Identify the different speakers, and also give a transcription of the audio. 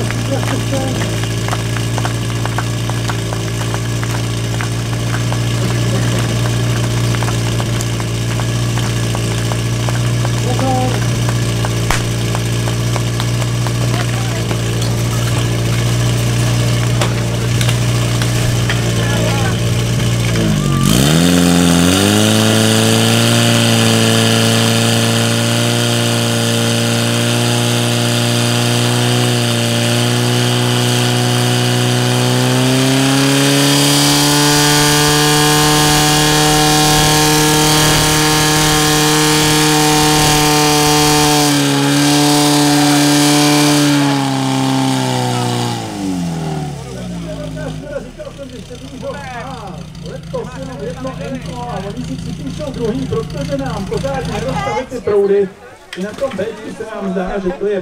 Speaker 1: Let's go. Oni si připíšou druhý, protože nám pořád nedostavit ty proudy. I na tom B se nám zdá, že to je